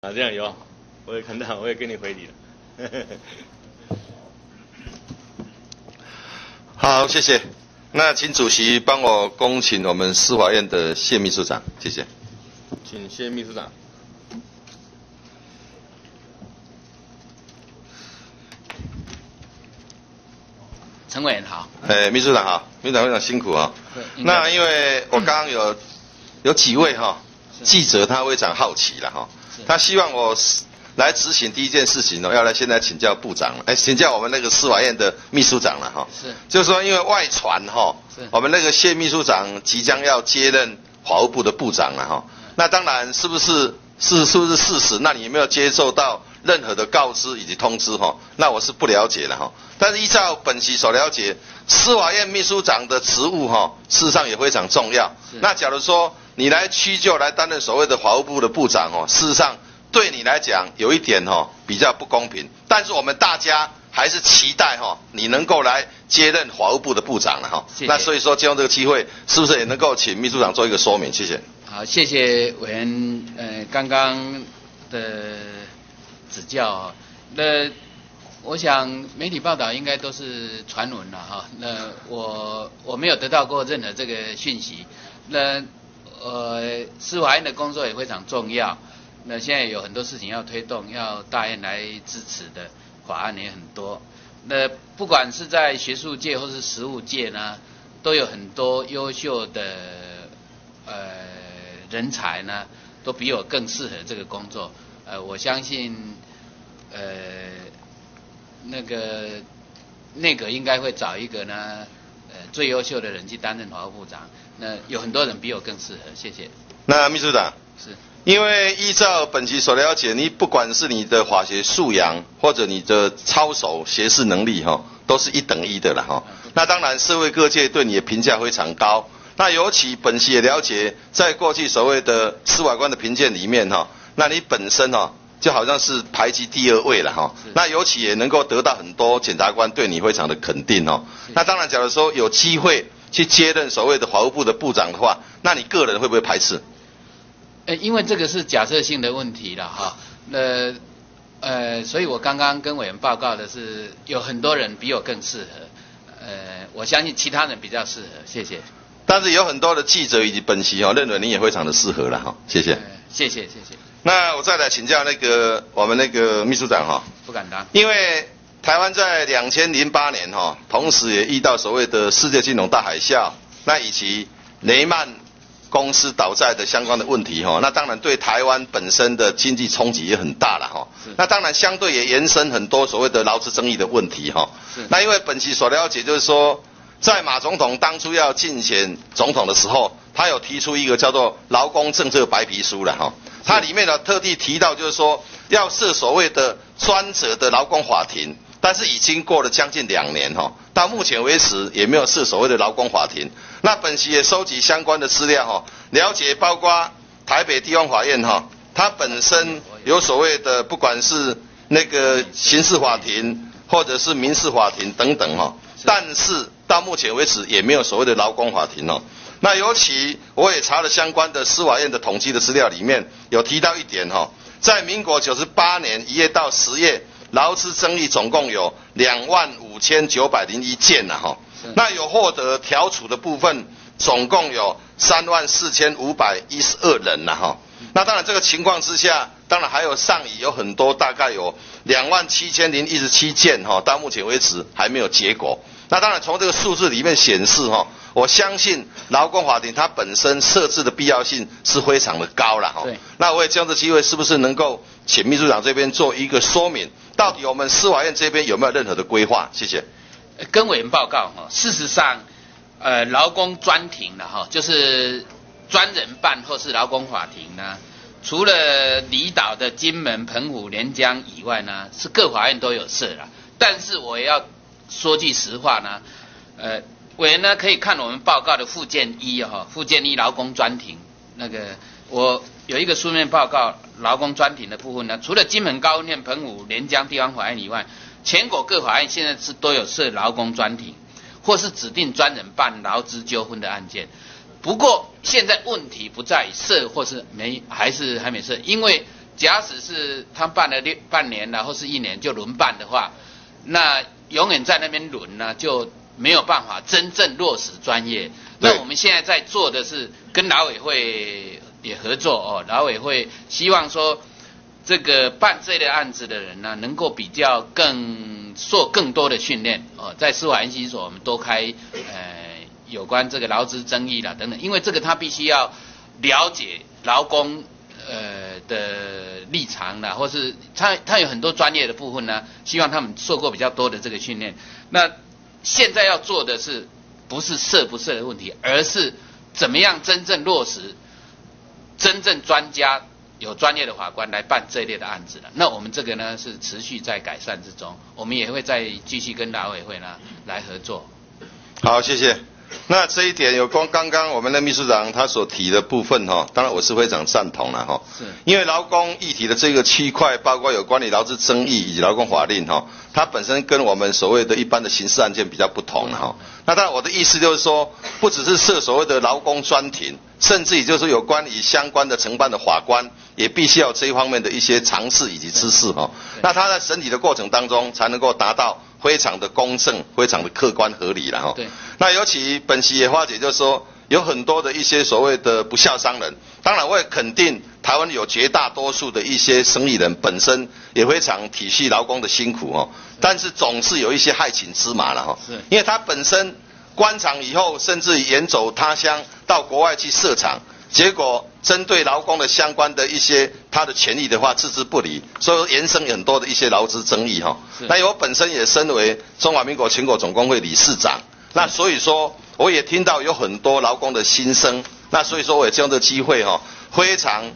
啊，这样有，我也看到，我也跟你回礼了。好，谢谢。那请主席帮我恭请我们司法院的谢秘书长，谢谢。请谢秘书长。陈委员好。哎，秘书长好，秘书长非常辛苦啊。那因为我刚刚有有几位哈记者，他非常好奇了哈，他希望我来执行第一件事情呢，要来现在请教部长了，哎，请教我们那个司法院的秘书长了哈。是。就是说，因为外传哈，我们那个谢秘书长即将要接任法务部的部长了哈。那当然是不是是是不是事实？那你有没有接受到？任何的告知以及通知哈，那我是不了解的哈。但是依照本席所了解，司法院秘书长的职务哈，事实上也非常重要。那假如说你来屈就来担任所谓的法务部的部长哦，事实上对你来讲有一点哦比较不公平。但是我们大家还是期待哈你能够来接任法务部的部长了哈。那所以说，借用这个机会，是不是也能够请秘书长做一个说明？谢谢。好，谢谢委员呃刚刚的。指教，那我想媒体报道应该都是传闻了哈。那我我没有得到过任何这个讯息。那呃，司法院的工作也非常重要。那现在有很多事情要推动，要大院来支持的法案也很多。那不管是在学术界或是实务界呢，都有很多优秀的呃人才呢，都比我更适合这个工作。呃，我相信，呃，那个内阁应该会找一个呢，呃，最优秀的人去担任法务部长。那有很多人比我更适合，谢谢。那秘书长是，因为依照本期所了解，你不管是你的法学素养或者你的操守学识能力哈，都是一等一的了哈。那当然，社会各界对你的评价非常高。那尤其本席也了解，在过去所谓的司法官的评鉴里面哈。那你本身哦，就好像是排级第二位了哈。那尤其也能够得到很多检察官对你非常的肯定哦。那当然，假如说有机会去接任所谓的法务部的部长的话，那你个人会不会排斥？呃，因为这个是假设性的问题了哈。那呃，所以我刚刚跟委员报告的是，有很多人比我更适合。呃，我相信其他人比较适合。谢谢。但是有很多的记者以及本席哦，认为你也非常的适合了哈。谢谢。谢谢谢谢。那我再来请教那个我们那个秘书长哈，不敢当，因为台湾在两千零八年哈，同时也遇到所谓的世界金融大海啸，那以及雷曼公司倒债的相关的问题哈，那当然对台湾本身的经济冲击也很大了哈。那当然相对也延伸很多所谓的劳资争议的问题哈。那因为本期所了解就是说，在马总统当初要竞选总统的时候，他有提出一个叫做劳工政策白皮书了哈。它里面呢特地提到，就是说要设所谓的专责的劳工法庭，但是已经过了将近两年哈，到目前为止也没有设所谓的劳工法庭。那本席也收集相关的资料哈，了解包括台北地方法院哈，它本身有所谓的不管是那个刑事法庭或者是民事法庭等等哈，但是到目前为止也没有所谓的劳工法庭哦。那尤其我也查了相关的司法院的统计的资料，里面有提到一点哈，在民国九十八年一月到十月，劳资争议总共有两万五千九百零一件呐哈，那有获得调处的部分，总共有三万四千五百一十二人呐哈，那当然这个情况之下，当然还有上乙有很多，大概有两万七千零一十七件哈，到目前为止还没有结果。那当然从这个数字里面显示哈。我相信劳工法庭它本身设置的必要性是非常的高了哈。那我也借这机会，是不是能够请秘书长这边做一个说明？到底我们司法院这边有没有任何的规划？谢谢。跟委员报告哈，事实上，呃，劳工专庭的哈，就是专人办或是劳工法庭呢，除了离岛的金门、澎湖、连江以外呢，是各法院都有设了。但是我要说句实话呢，呃。委员呢可以看我们报告的附件一哈，附件一劳工专庭那个我有一个书面报告劳工专庭的部分呢，除了金门高院、澎湖、连江地方法院以外，全国各法院现在是都有设劳工专庭，或是指定专人办劳资纠纷的案件。不过现在问题不在设或是没，还是还没设，因为假使是他办了六半年，然后是一年就轮办的话，那永远在那边轮呢，就没有办法真正落实专业。那我们现在在做的是跟劳委会也合作哦，劳委会希望说这个办这类案子的人呢，能够比较更受更多的训练哦，在司法研习所我们多开呃有关这个劳资争议啦等等，因为这个他必须要了解劳工呃的立场啦，或是他他有很多专业的部分呢，希望他们受过比较多的这个训练。那现在要做的是。不是设不设的问题，而是怎么样真正落实真正专家有专业的法官来办这一类的案子了。那我们这个呢是持续在改善之中，我们也会再继续跟劳委会呢来合作。好，谢谢。那这一点有关刚刚我们的秘书长他所提的部分哈，当然我是非常赞同了哈。是。因为劳工议题的这个区块，包括有关于劳资争议以及劳工法令哈，它本身跟我们所谓的一般的刑事案件比较不同哈。那当然我的意思就是说，不只是设所谓的劳工专庭，甚至也就是有关于相关的承办的法官，也必须要这一方面的一些常识以及知识哈。那他在审理的过程当中，才能够达到。非常的公正，非常的客观合理了哈。对。那尤其本席也化解，就是说有很多的一些所谓的不孝商人，当然我也肯定台湾有绝大多数的一些生意人本身也非常体恤劳工的辛苦哦。但是总是有一些害群之马了哈。是。因为他本身官场以后，甚至远走他乡到国外去设厂。结果针对劳工的相关的一些他的权益的话置之不理，所以延伸很多的一些劳资争议哈。那我本身也身为中华民国全国总工会理事长，那所以说我也听到有很多劳工的心声，那所以说我也借用这个机会哈，非常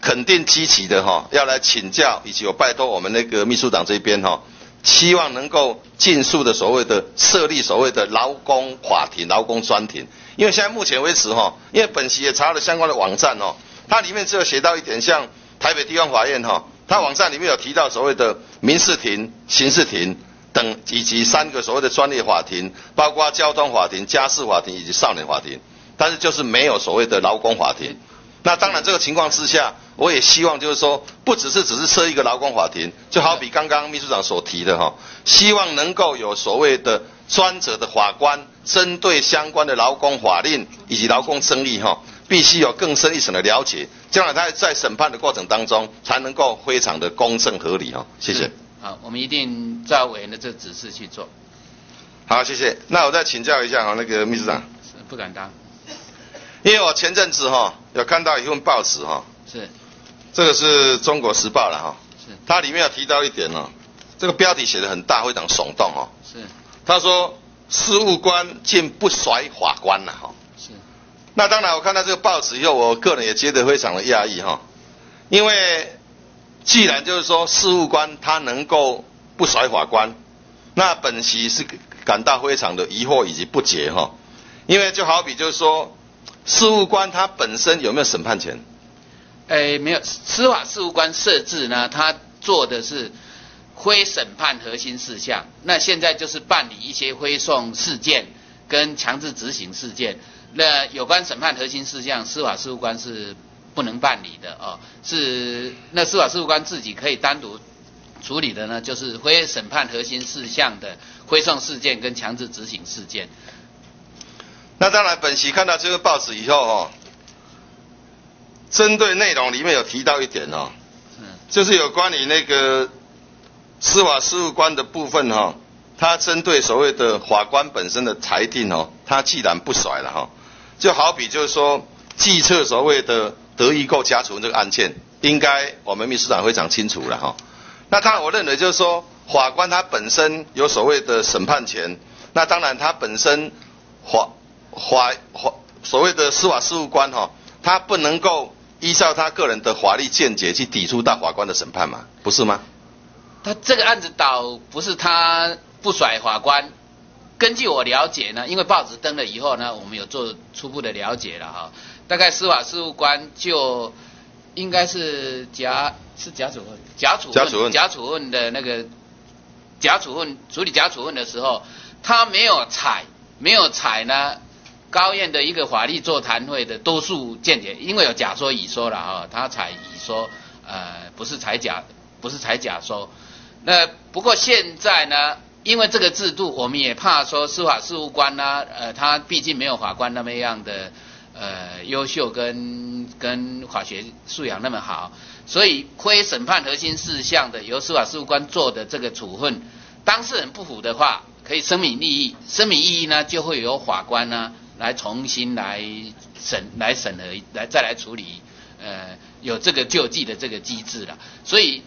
肯定积极的哈，要来请教以及我拜托我们那个秘书长这边哈，希望能够尽速的所谓的设立所谓的劳工法庭、劳工专庭。因为现在目前为止哈，因为本席也查了相关的网站哦，它里面只有写到一点，像台北地方法院哈，它网站里面有提到所谓的民事庭、刑事庭等，以及三个所谓的专业法庭，包括交通法庭、家事法庭以及少年法庭，但是就是没有所谓的劳工法庭。那当然这个情况之下，我也希望就是说，不只是只是设一个劳工法庭，就好比刚刚秘书长所提的哈，希望能够有所谓的专责的法官。针对相关的劳工法令以及劳工争议，哈，必须有更深一层的了解，将来他在审判的过程当中才能够非常的公正合理，哈，谢谢。好，我们一定照委员的这指示去做。好，谢谢。那我再请教一下哈，那个秘书长。不敢当。因为我前阵子哈有看到一份报纸哈。是。这个是中国时报了哈。是。它里面有提到一点哦，这个标题写的很大，非常耸动哦。是。他说。事务官竟不甩法官了哈，是。那当然，我看到这个报纸以后，我个人也觉得非常的压抑哈。因为既然就是说事务官他能够不甩法官，那本席是感到非常的疑惑以及不解哈。因为就好比就是说，事务官他本身有没有审判权？诶，没有。司法事务官设置呢，他做的是。非审判核心事项，那现在就是办理一些非送事件跟强制执行事件。那有关审判核心事项，司法事务官是不能办理的哦。是那司法事务官自己可以单独处理的呢，就是非审判核心事项的非送事件跟强制执行事件。那当然，本席看到这个报纸以后哦，针对内容里面有提到一点哦，嗯，就是有关于那个。司法事务官的部分哈，他针对所谓的法官本身的裁定哦，他既然不甩了哈，就好比就是说，计测所谓的德意构家族这个案件，应该我们秘书长非常清楚了哈。那当然我认为就是说，法官他本身有所谓的审判权，那当然他本身法法法所谓的司法事务官哈，他不能够依照他个人的法律见解去抵触大法官的审判嘛，不是吗？他这个案子倒不是他不甩法官，根据我了解呢，因为报纸登了以后呢，我们有做初步的了解了哈。大概司法事务官就应该是甲是假处分，假处分，假处分的那个甲处分处理甲处分的时候，他没有采没有采呢高院的一个法律座谈会的多数见解，因为有假说乙说了哈，他采乙说呃。不是采假，不是采假说。那不过现在呢，因为这个制度，我们也怕说司法事务官呢，呃，他毕竟没有法官那么样的呃优秀跟跟法学素养那么好，所以非审判核心事项的由司法事务官做的这个处分，当事人不服的话，可以声明异议，声明异议呢，就会由法官呢来重新来审来审核，来再来处理，呃，有这个救济的这个机制了，所以。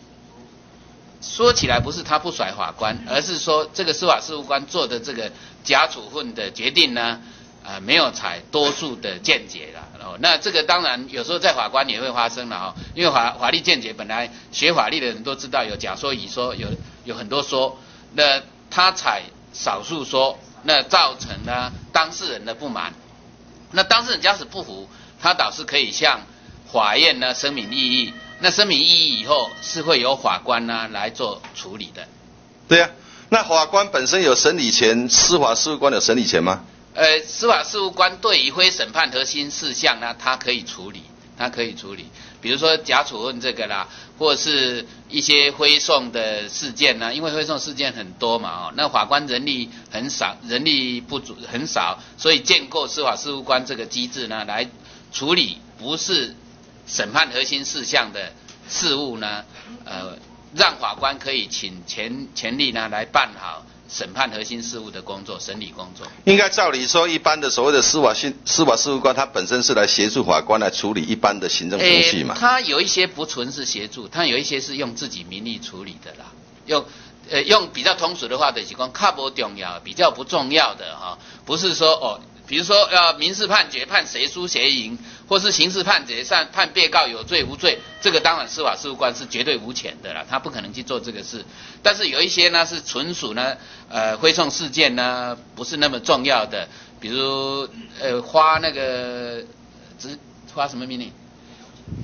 说起来不是他不甩法官，而是说这个司法事务官做的这个假处分的决定呢，啊没有采多数的见解了。哦，那这个当然有时候在法官也会发生了哈，因为法法律见解本来学法律的人都知道有假说乙说，有有很多说，那他采少数说，那造成呢当事人的不满。那当事人假使不服，他倒是可以向法院呢声明异议。那声明异议以后是会由法官呢来做处理的。对呀，那法官本身有审理权，司法事务官有审理权吗？呃，司法事务官对于非审判核心事项呢，他可以处理，他可以处理。比如说假处分这个啦，或者是一些灰送的事件呢，因为灰送事件很多嘛，哦，那法官人力很少，人力不足很少，所以建构司法事务官这个机制呢，来处理不是。审判核心事项的事务呢，呃，让法官可以请权权力呢来办好审判核心事务的工作、审理工作。应该照理说，一般的所谓的司法性司法事务官，他本身是来协助法官来处理一般的行政程序嘛。他有一些不纯是协助，他有一些是用自己名义处理的啦。用呃用比较通俗的话的情况，卡不重要，比较不重要的哈，不是说哦。比如说，要民事判决判谁输谁赢，或是刑事判决上判被告有罪无罪，这个当然司法事务官是绝对无权的了，他不可能去做这个事。但是有一些呢，是纯属呢，呃，挥送事件呢，不是那么重要的，比如呃，花那个只花什么命令？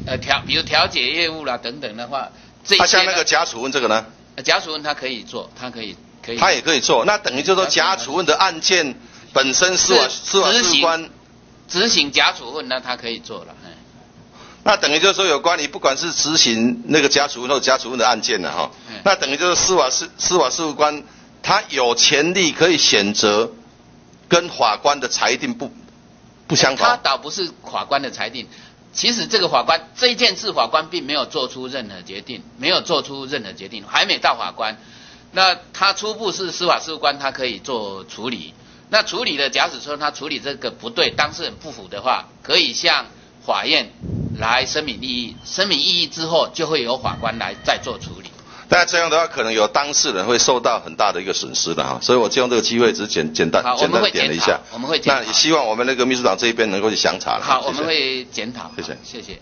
呃，调，比如调解业务啦等等的话，这些他像那个假处分这个呢？假处分他可以做，他可以可以。他也可以做，那等于就说假处分的案件。本身司法司法事官执行假处分，那他可以做了。那等于就是说，有关于不管是执行那个假处分或假处分的案件呢，哈，那等于就是司法司司法事务官他有权利可以选择跟法官的裁定不不相同。他倒不是法官的裁定，其实这个法官这一件事，法官并没有做出任何决定，没有做出任何决定，还没到法官。那他初步是司法事务官，他可以做处理。那处理的，假使说他处理这个不对，当事人不服的话，可以向法院来声明异议，声明异议之后，就会由法官来再做处理。但这样的话，可能有当事人会受到很大的一个损失的哈，所以我借用这个机会，只简简单简单点了一下。我们会那也希望我们那个秘书长这一边能够去详查了。好，我们会检讨。谢谢，谢谢。